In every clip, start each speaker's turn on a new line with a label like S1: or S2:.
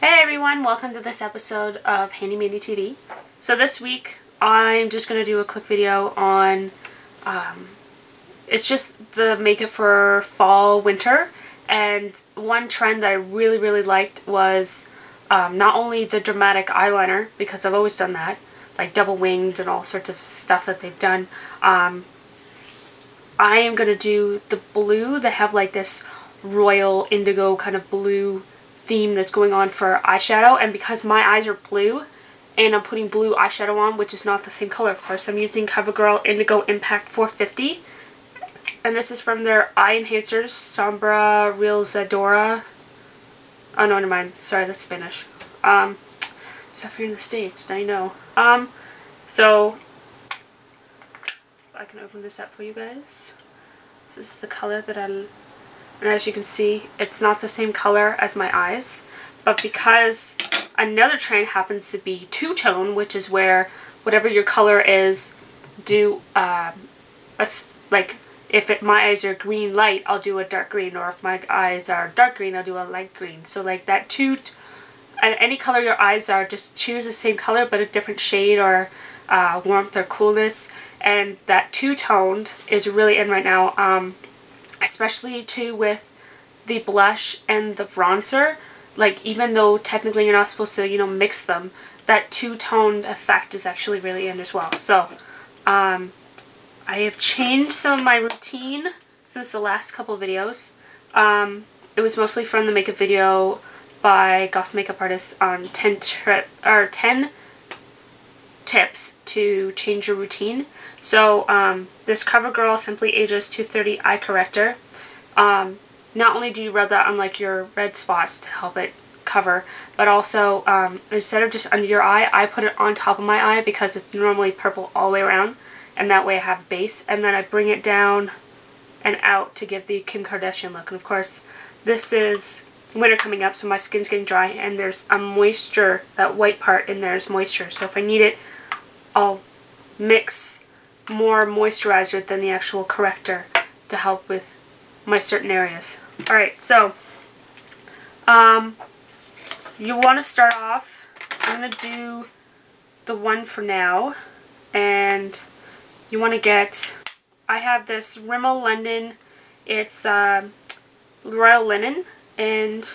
S1: Hey everyone, welcome to this episode of Handi Mandi TV. So this week I'm just going to do a quick video on, um, it's just the makeup for fall, winter, and one trend that I really really liked was um, not only the dramatic eyeliner, because I've always done that, like double winged and all sorts of stuff that they've done. Um, I am going to do the blue that have like this royal indigo kind of blue theme that's going on for eyeshadow and because my eyes are blue and I'm putting blue eyeshadow on which is not the same color of course I'm using CoverGirl Indigo Impact 450 and this is from their eye enhancers Sombra Realzadora oh no never mind. Sorry that's Spanish. Um so if you're in the States I know. Um so I can open this up for you guys. This is the color that I and as you can see, it's not the same color as my eyes. But because another trend happens to be two-tone, which is where whatever your color is, do, um, a, like, if it, my eyes are green light, I'll do a dark green. Or if my eyes are dark green, I'll do a light green. So like that two, and any color your eyes are, just choose the same color but a different shade or uh, warmth or coolness. And that two-toned is really in right now. Um, especially too with the blush and the bronzer like even though technically you're not supposed to you know mix them that two-toned effect is actually really in as well. So um, I have changed some of my routine since the last couple videos. Um, it was mostly from the makeup video by Goss Makeup Artist on 10 trip or 10 tips to change your routine. So um, this CoverGirl Simply Ageless 230 Eye Corrector, um, not only do you rub that on like your red spots to help it cover, but also um, instead of just under your eye, I put it on top of my eye because it's normally purple all the way around, and that way I have base, and then I bring it down and out to give the Kim Kardashian look. And of course, this is winter coming up, so my skin's getting dry, and there's a moisture, that white part in there is moisture, so if I need it I'll mix more moisturizer than the actual corrector to help with my certain areas. Alright, so um, you want to start off, I'm going to do the one for now, and you want to get, I have this Rimmel London, it's uh, Royal Linen, and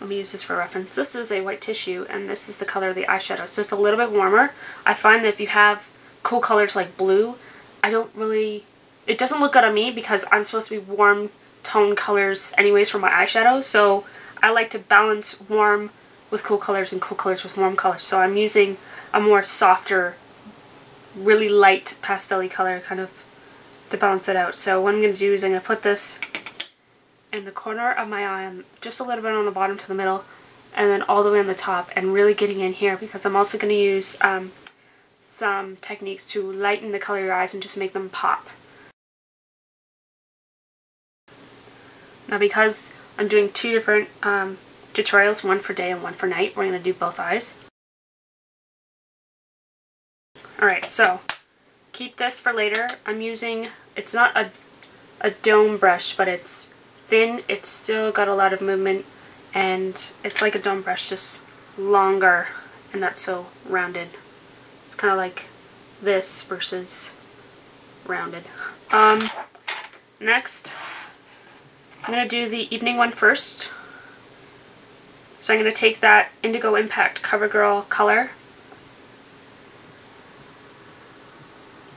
S1: let me use this for reference. This is a white tissue and this is the color of the eyeshadow. So it's a little bit warmer. I find that if you have cool colors like blue, I don't really, it doesn't look good on me because I'm supposed to be warm tone colors anyways for my eyeshadow. So I like to balance warm with cool colors and cool colors with warm colors. So I'm using a more softer, really light pastel color kind of to balance it out. So what I'm going to do is I'm going to put this in the corner of my eye, and just a little bit on the bottom to the middle, and then all the way on the top, and really getting in here because I'm also going to use um, some techniques to lighten the color of your eyes and just make them pop. Now because I'm doing two different um, tutorials, one for day and one for night, we're going to do both eyes. Alright, so keep this for later. I'm using, it's not a, a dome brush, but it's thin, it's still got a lot of movement, and it's like a dome brush, just longer and not so rounded. It's kind of like this versus rounded. Um, next, I'm going to do the evening one first. So I'm going to take that Indigo Impact CoverGirl color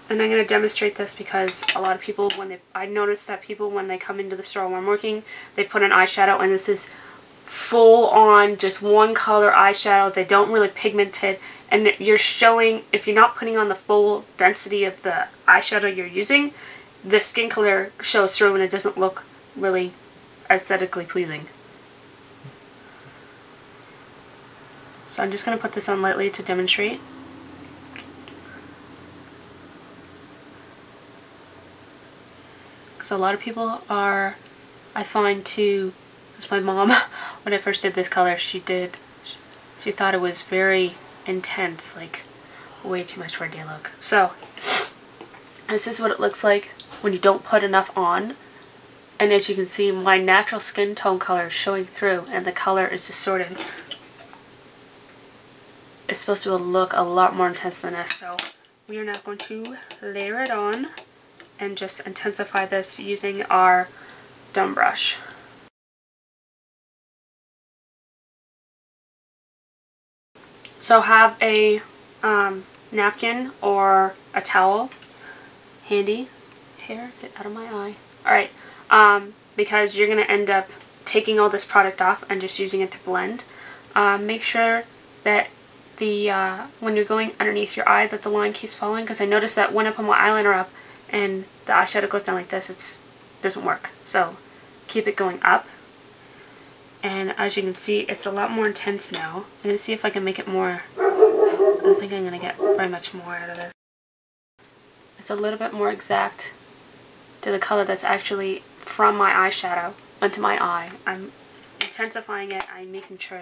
S1: and I'm going to demonstrate this because a lot of people, when they, I noticed that people, when they come into the store where I'm working, they put an eyeshadow and this is full on just one color eyeshadow. They don't really pigment it and you're showing, if you're not putting on the full density of the eyeshadow you're using, the skin color shows through and it doesn't look really aesthetically pleasing. So I'm just going to put this on lightly to demonstrate. Because a lot of people are, I find too, because my mom, when I first did this color, she did, she thought it was very intense, like way too much for a day look. So, this is what it looks like when you don't put enough on And as you can see, my natural skin tone color is showing through and the color is distorted. It's supposed to look a lot more intense than this, so we are now going to layer it on and just intensify this using our dome brush. So have a um, napkin or a towel handy. Hair, get out of my eye. Alright, um, because you're going to end up taking all this product off and just using it to blend. Um, make sure that the uh, when you're going underneath your eye that the line keeps following because I noticed that when I put my eyeliner up and the eyeshadow goes down like this, it doesn't work. So keep it going up. And as you can see, it's a lot more intense now. I'm going to see if I can make it more. I don't think I'm going to get very much more out of this. It's a little bit more exact to the color that's actually from my eyeshadow onto my eye. I'm intensifying it. I'm making sure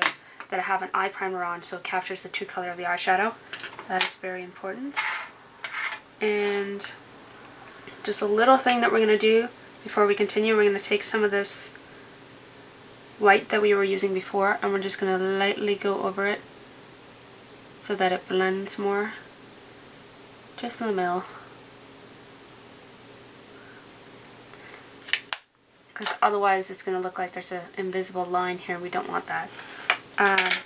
S1: that I have an eye primer on so it captures the true color of the eyeshadow. That is very important. And just a little thing that we're going to do before we continue, we're going to take some of this white that we were using before and we're just going to lightly go over it so that it blends more. Just in the middle. Because otherwise it's going to look like there's an invisible line here. We don't want that. Um,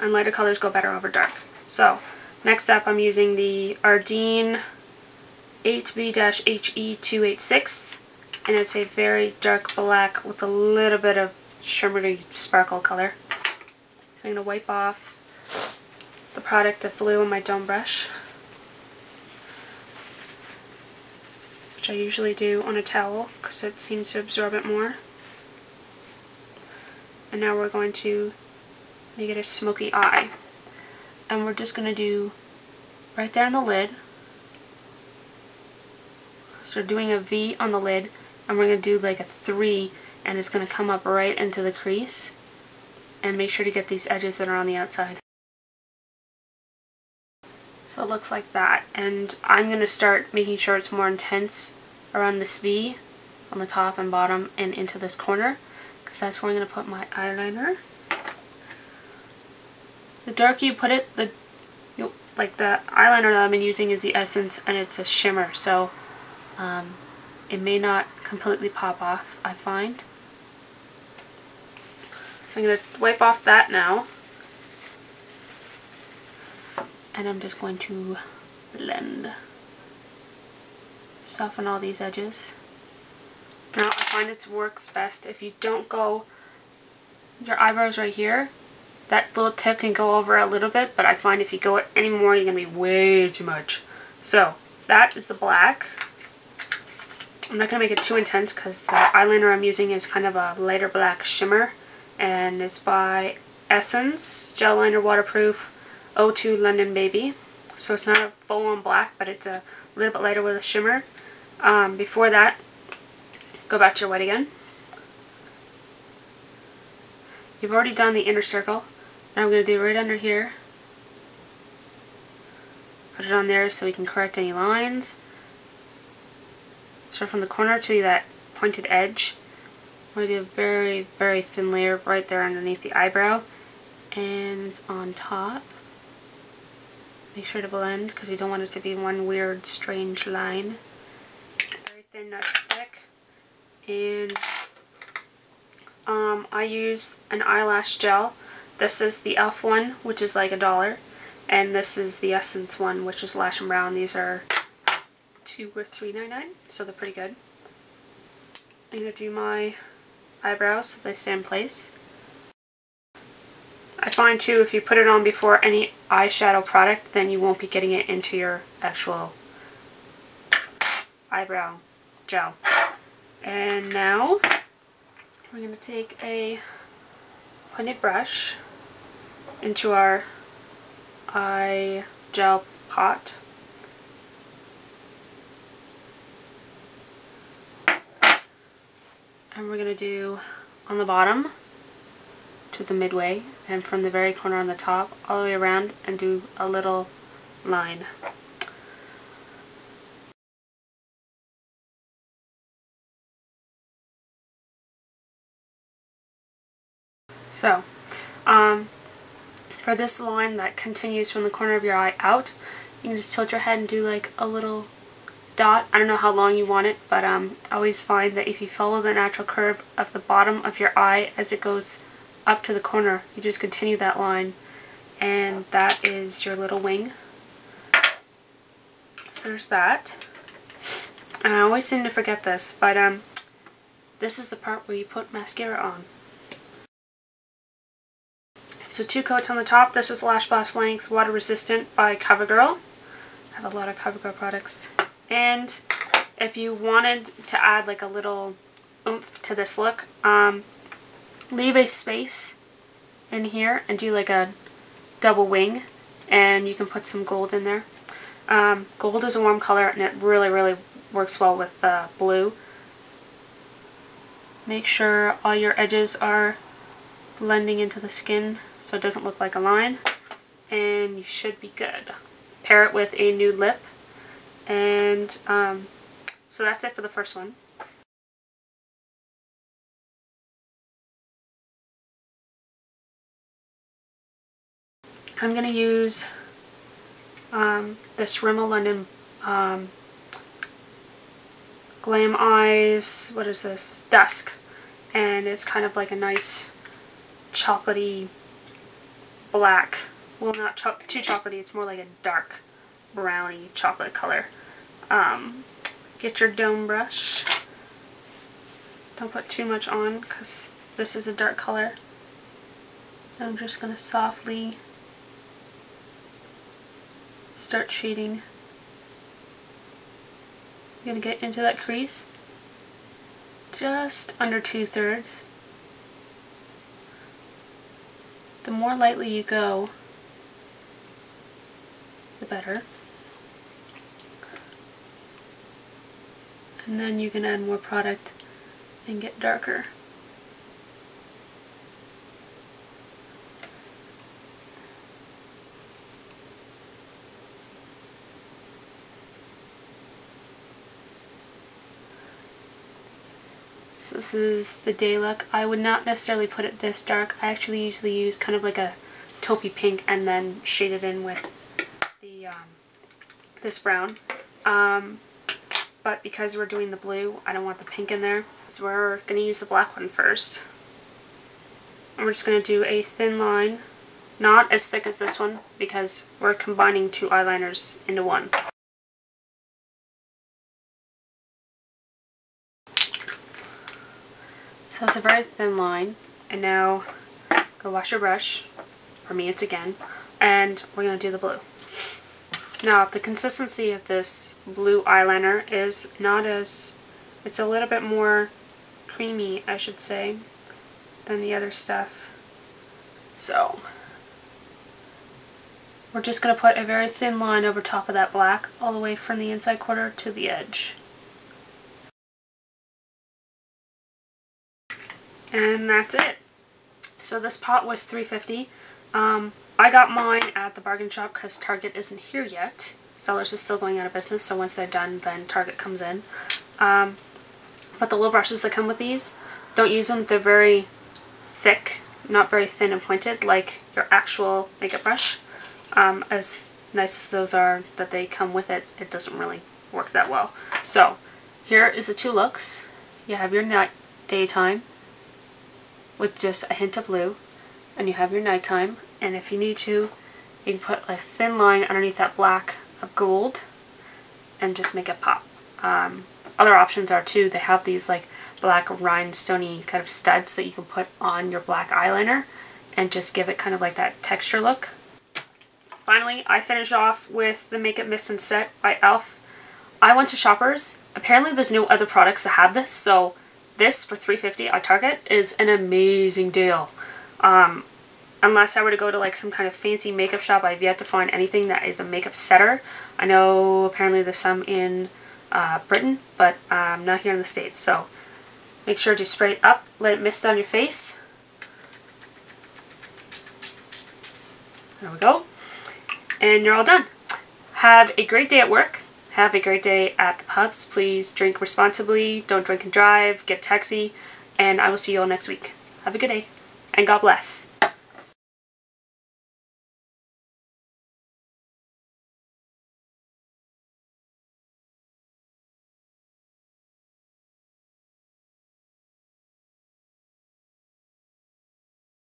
S1: and lighter colors go better over dark. So, next up I'm using the Ardene 8B-HE286 and it's a very dark black with a little bit of shimmery sparkle color. I'm going to wipe off the product of blue on my dome brush, which I usually do on a towel because it seems to absorb it more. And now we're going to make it a smoky eye. And we're just going to do right there on the lid. So doing a V on the lid and we're going to do like a 3 and it's going to come up right into the crease. And make sure to get these edges that are on the outside. So it looks like that. And I'm going to start making sure it's more intense around this V on the top and bottom and into this corner because that's where I'm going to put my eyeliner. The darker you put it, the like the eyeliner that I've been using is the Essence and it's a shimmer, so um, it may not completely pop off, I find. So I'm going to wipe off that now. And I'm just going to blend. Soften all these edges. Now I find it works best if you don't go your eyebrows right here. That little tip can go over a little bit, but I find if you go any more, you're going to be way too much. So, that is the black. I'm not going to make it too intense because the eyeliner I'm using is kind of a lighter black shimmer. And it's by Essence Gel Liner Waterproof O2 London Baby. So it's not a full-on black, but it's a little bit lighter with a shimmer. Um, before that, Go back to your white again. You've already done the inner circle. Now I'm going to do right under here. Put it on there so we can correct any lines. So from the corner to that pointed edge, I'm going to do a very, very thin layer right there underneath the eyebrow. And on top, make sure to blend because you don't want it to be one weird, strange line. Very thin, not too thick and um, I use an eyelash gel. This is the e.l.f. one, which is like a dollar, and this is the Essence one, which is Lash and Brow. These are two or three ninety nine, so they're pretty good. I'm going to do my eyebrows so they stay in place. I find too if you put it on before any eyeshadow product then you won't be getting it into your actual eyebrow gel. And now we're going to take a pointed brush into our eye gel pot. and we're going to do on the bottom to the midway and from the very corner on the top all the way around and do a little line. So, um, for this line that continues from the corner of your eye out, you can just tilt your head and do like a little dot. I don't know how long you want it, but um, I always find that if you follow the natural curve of the bottom of your eye as it goes up to the corner, you just continue that line and that is your little wing. So there's that. And I always seem to forget this, but um, this is the part where you put mascara on. So two coats on the top. This is Lash Blast Length Water Resistant by CoverGirl. I have a lot of CoverGirl products. And if you wanted to add like a little oomph to this look, um, leave a space in here and do like a double wing and you can put some gold in there. Um, gold is a warm color and it really, really works well with uh, blue. Make sure all your edges are blending into the skin so it doesn't look like a line and you should be good. Pair it with a nude lip and um, so that's it for the first one. I'm going to use um, this Rimmel London um, Glam Eyes, what is this, Dusk. And it's kind of like a nice chocolatey black. Well, not cho too chocolatey, it's more like a dark browny chocolate color. Um, get your dome brush. Don't put too much on because this is a dark color. I'm just going to softly start shading. I'm going to get into that crease just under two-thirds. The more lightly you go, the better. And then you can add more product and get darker. So this is the day look. I would not necessarily put it this dark. I actually usually use kind of like a taupey pink and then shade it in with the um, this brown. Um, but because we're doing the blue, I don't want the pink in there. So we're going to use the black one first. And we're just going to do a thin line, not as thick as this one, because we're combining two eyeliners into one. So it's a very thin line, and now go wash your brush, for me it's again, and we're going to do the blue. Now, the consistency of this blue eyeliner is not as, it's a little bit more creamy, I should say, than the other stuff. So, we're just going to put a very thin line over top of that black, all the way from the inside quarter to the edge. And that's it. So this pot was 350 um, I got mine at the bargain shop because Target isn't here yet. Zellers is still going out of business, so once they're done, then Target comes in. Um, but the little brushes that come with these, don't use them. They're very thick, not very thin and pointed, like your actual makeup brush. Um, as nice as those are that they come with it, it doesn't really work that well. So, here is the two looks. You have your night daytime with just a hint of blue, and you have your nighttime and if you need to you can put a thin line underneath that black of gold and just make it pop. Um, other options are too, they have these like black rhinestoney kind of studs that you can put on your black eyeliner and just give it kind of like that texture look. Finally, I finish off with the Makeup Mist and Set by e.l.f. I went to Shoppers. Apparently there's no other products that have this, so this for 350 at Target is an amazing deal. Um, unless I were to go to like some kind of fancy makeup shop, I've yet to find anything that is a makeup setter. I know apparently there's some in uh, Britain, but um, not here in the States. So make sure to spray it up, let it mist on your face. There we go. And you're all done. Have a great day at work. Have a great day at the pubs. Please drink responsibly. Don't drink and drive. Get a taxi. And I will see you all next week. Have a good day. and God bless.